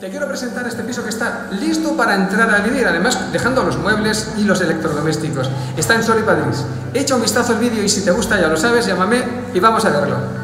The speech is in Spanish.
Te quiero presentar este piso que está listo para entrar a vivir, además dejando los muebles y los electrodomésticos. Está en Sol y Padrís. Echa un vistazo al vídeo y si te gusta ya lo sabes, llámame y vamos a verlo.